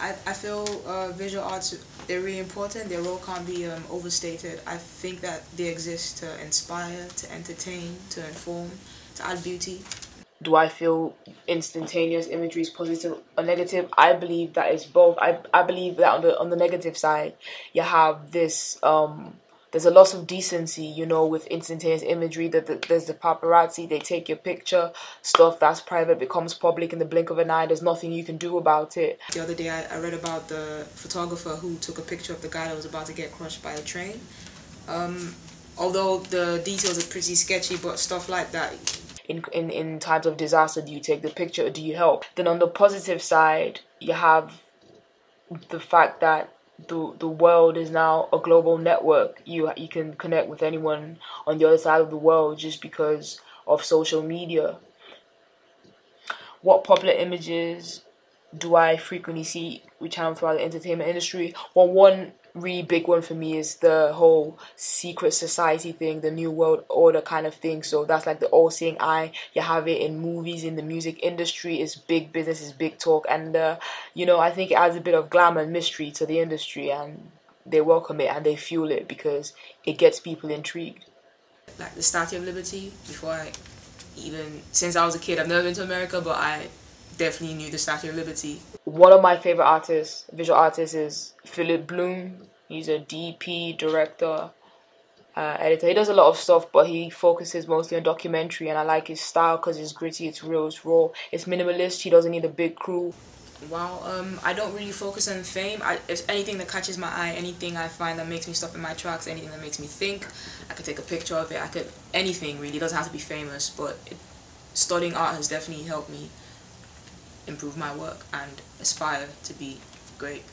I, I feel uh, visual arts, they're really important. Their role can't be um, overstated. I think that they exist to inspire, to entertain, to inform, to add beauty. Do I feel instantaneous imagery is positive or negative? I believe that it's both. I, I believe that on the on the negative side, you have this um, there's a loss of decency, you know, with instantaneous imagery. That the, there's the paparazzi, they take your picture, stuff that's private becomes public in the blink of an eye. There's nothing you can do about it. The other day, I, I read about the photographer who took a picture of the guy that was about to get crushed by a train. Um, although the details are pretty sketchy, but stuff like that. In, in, in times of disaster, do you take the picture or do you help? Then on the positive side, you have the fact that the the world is now a global network. You you can connect with anyone on the other side of the world just because of social media. What popular images do I frequently see which I'm throughout the entertainment industry? Well, one really big one for me is the whole secret society thing, the new world order kind of thing. So that's like the all seeing eye. You have it in movies, in the music industry. It's big business, it's big talk, and uh, you know I think it adds a bit of glamour and mystery to the industry, and they welcome it and they fuel it because it gets people intrigued. Like the Statue of Liberty, before I even since I was a kid, I've never been to America, but I definitely knew the Statue of Liberty. One of my favorite artists, visual artists, is Philip Bloom. He's a DP, director, uh, editor. He does a lot of stuff, but he focuses mostly on documentary, and I like his style because it's gritty, it's real, it's raw, it's minimalist. He doesn't need a big crew. Wow, um, I don't really focus on fame. I, if anything that catches my eye, anything I find that makes me stop in my tracks, anything that makes me think, I could take a picture of it. I could anything really. It doesn't have to be famous, but it, studying art has definitely helped me improve my work and aspire to be great.